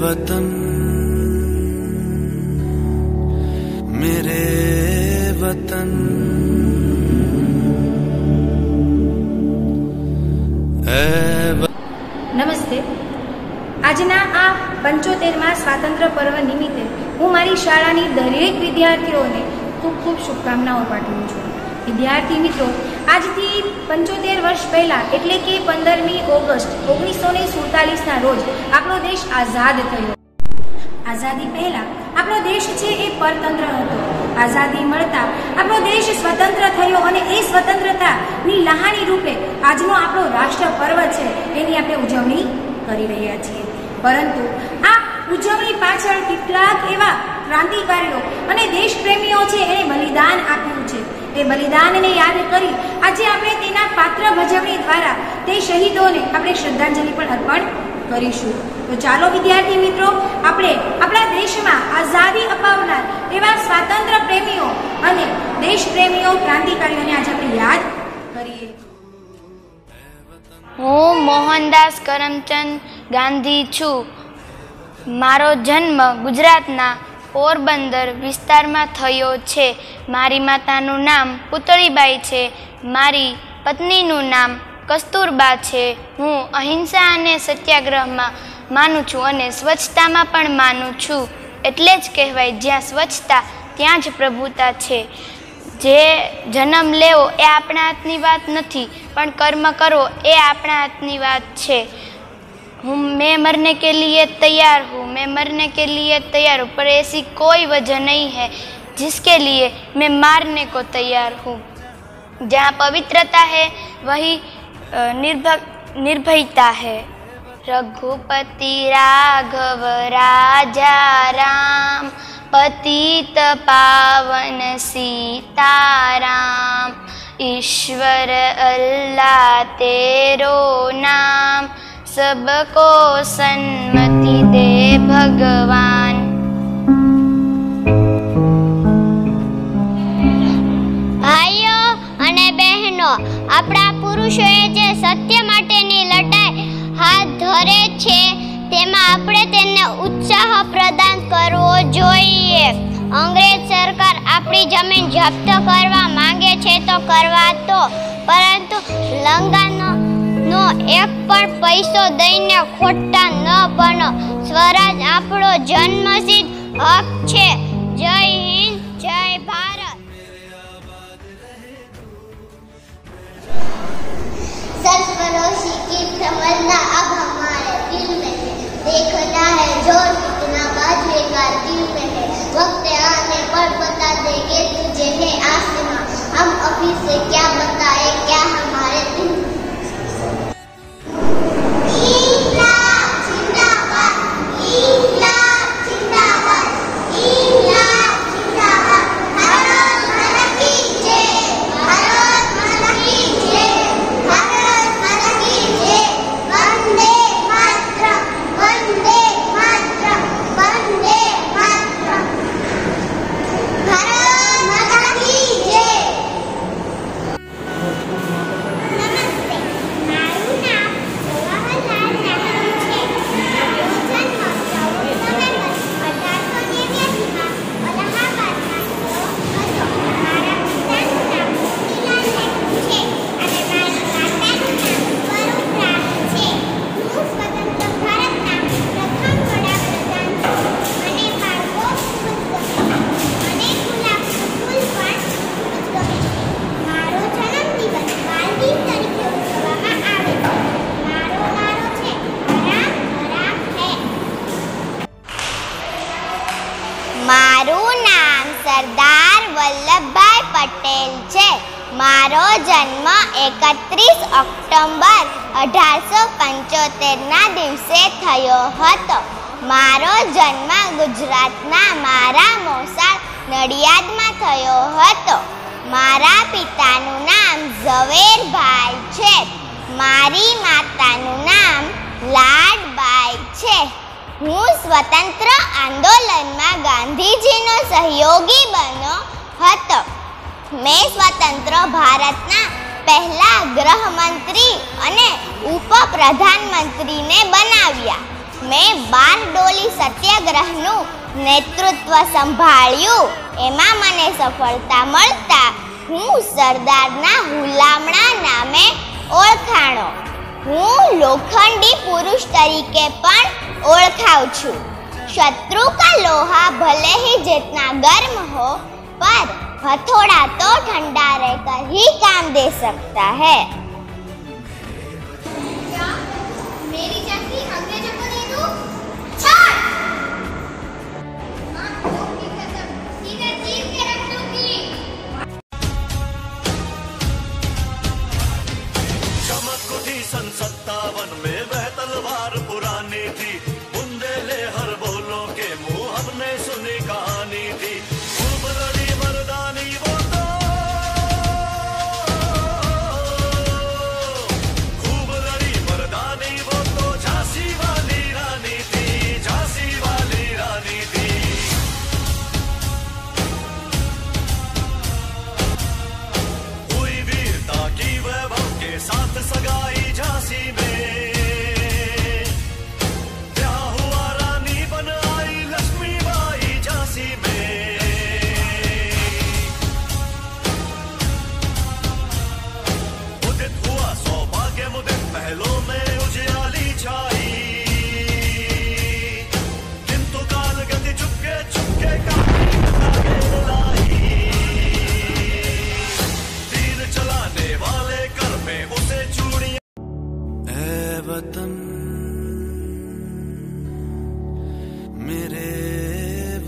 वतन मेरे वतन ए નમસ્તે આજના આ પંચોતેરમાં સ્વાતંત્ર્ય પર્વ નિમિત્તે હું મારી શાળાની દરેક વિદ્યાર્થીઓને ખૂબ ખૂબ શુભકામનાઓ પાઠવું છું વિદ્યાર્થી મિત્રો આજથી પંચોતેર વર્ષ પહેલાં, એટલે કે પંદરમી ઓગસ્ટ, ઓગણીસો ને સુડતાલીસના રોજ આપણો દેશ આઝાદ થયો. આઝાદી પહેલા આપણો દેશ છે એ પરતંત્ર હતો. આઝાદી મળતા આપણો દેશ સ્વતંત્ર થયો અને એ સ્વતંત્રતાની લહાણી રૂપે આજનો આપણો રાષ્ટ્ર પર્વ છે એની આપણે ઉજવણી કરી રહ્યા છીએ. પરંતુ આ ઉજવણી પાછળ કેટલાક એવા ક્રાંતિકારીઓ અને દેશપ્રેમીઓ છે, એને બલિદાન આપ્યું છે. એ બલિદાનને યાદ કરી આજે આપણે તેના પાત્ર ભજવણી દ્વારા તે શહીદોને આપણે શ્રદ્ધાંજલિ પણ અર્પણ કરીશું. તો ચાલો વિદ્યાર્થી મિત્રો, આપણે આપણા દેશમાં આઝાદી અપાવનાર એવા સ્વાતંત્ર્ય પ્રેમીઓ અને દેશપ્રેમીઓ, ક્રાંતિકારીઓને આજે આપણે યાદ કરીએ. હું મોહનદાસ કરમચંદ ગાંધી છું. મારો જન્મ ગુજરાતના પોરબંદર વિસ્તારમાં થયો છે. મારી માતાનું નામ પુતળીબાઈ છે. મારી પત્નીનું નામ કસ્તુરબા છે. હું અહિંસા અને સત્યાગ્રહમાં માનું છું અને સ્વચ્છતામાં પણ માનું છું. એટલે જ કહેવાય, જ્યાં સ્વચ્છતા, ત્યાં જ પ્રભુતા છે. જે જન્મ લેવો એ આપણા હાથની વાત નથી, પણ કર્મ કરવો એ આપણા હાથની વાત છે. हूँ मैं मरने के लिए तैयार हूँ मैं मरने के लिए तैयार हूँ पर ऐसी कोई वजह नहीं है जिसके लिए मैं मारने को तैयार हूँ। जहाँ पवित्रता है वही अ, निर्भ निर्भयता है। रघुपति राघव राजा राम पतित पावन सीताराम ईश्वर अल्लाह तेरो नाम। सबको सन्मति दे भगवान ભાઈઓ અને બહેનો આપણા પુરુષોએ જે સત્ય માટેની લડાઈ હાથ ધરે છે તેમાં આપણે તેને ઉત્સાહ પ્રદાન કરવો જોઈએ અંગ્રેજ સરકાર આપણી જમીન જપ્ત કરવા માંગે છે તો કરવા તો પરંતુ લંગાનો નો એક પણ પૈસો દઈને ખોટા ન બનો સ્વરાજ આપણો જન્મસિદ્ધ હક છે જય હિન્દ જય ભારત सरफरोशी की तमन्ना अब हमारे दिल में है देखना है जोर कितना बाजरे का दिल में है वक्त आने पर बता देंगे तुझे है आसमां हम अभी से क्या बताए સરદાર વલ્લભભાઈ પટેલ છે. મારો જન્મ એકત્રીસ ઓક્ટોબર અઢારસો પંચોતેરના દિવસે થયો હતો. મારો જન્મ ગુજરાતના મારા મોસાળ નડિયાદમાં થયો હતો. મારા પિતાનું નામ ઝવેરભાઈ છે. મારી માતાનું નામ લાડબાઈ છે. હું સ્વતંત્ર આંદોલનમાં ગાંધીજીનો સહયોગી બન્યો હતો. મેં સ્વતંત્ર ભારતના પહેલા ગૃહમંત્રી અને ઉપપ્રધાનમંત્રીને બનાવ્યા. મેં બારડોલી સત્યાગ્રહનું નેતૃત્વ સંભાળ્યું. એમાં મને સફળતા મળતા હું સરદારના હુલામણા નામે ઓળખાણો. હું લોખંડી પુરુષ તરીકે પણ ઓળખાઉં છું शत्रु का लोहा भले ही जितना गर्म हो पर हथौड़ा तो ठंडा रहकर ही काम दे सकता है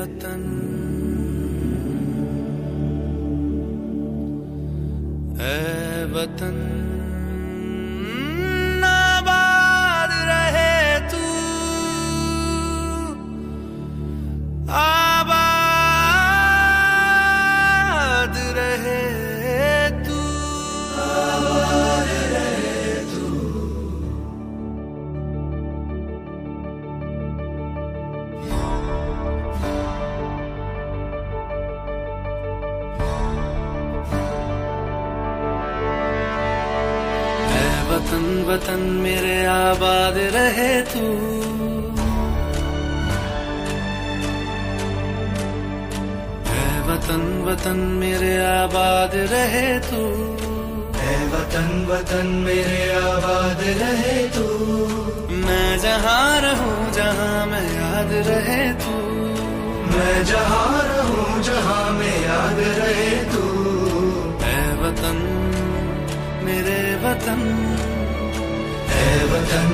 वतन ऐ वतन वतन मेरे आबाद रहे तू। वतन वतन मेरे आबाद रहे तू। है वतन वतन मेरे आबाद रहे तू। मैं जहाँ रहूँ जहाँ मैं याद रहे तू। मैं जहाँ रहूँ जहाँ में याद रहे तू। ऐ वतन मेरे वतन। है वतन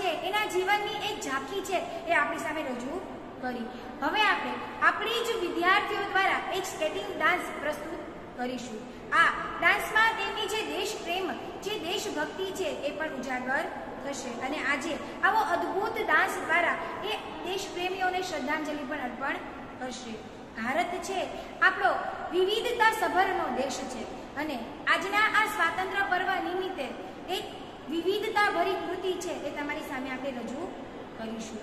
છે, એના જીવનની એક ઝાંખી છે, એ આપણી સામે રજૂ કરી. હવે આપણે આપણી જ વિદ્યાર્થીઓ દ્વારા એક સ્કેટિંગ ડાન્સ પ્રસ્તુત કરીશું. આ ડાન્સમાં તેમની જે દેશ પ્રેમ, જે દેશભક્તિ છે, એ પણ ઉજાગર થશે. અને આજે આવો અદ્ભુત ડાન્સ દ્વારા એ દેશ પ્રેમીઓને શ્રદ્ધાંજલિ પણ અર્પણ કરશે. ભારત છે, આપણો વિવિધતા સભરનો દેશ છે. અને આજના આ સ્વાતંત્ર્ય પર્વ નિમિત્તે એક વિવિધતા ભરી કૃતિ છે એ તમારી સામે આપણે રજૂ કરીશું.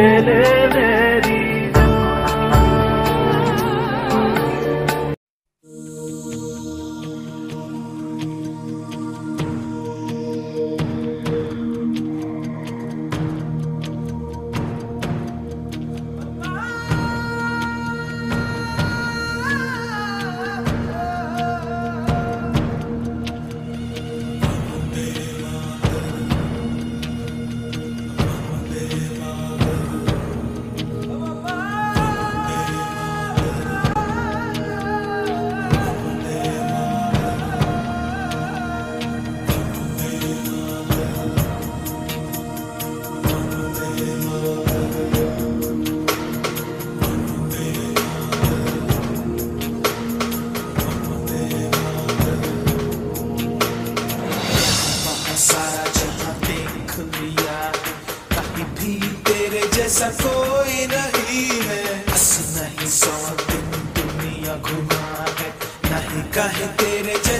Él.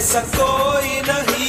तेरे जैसा कोई नहीं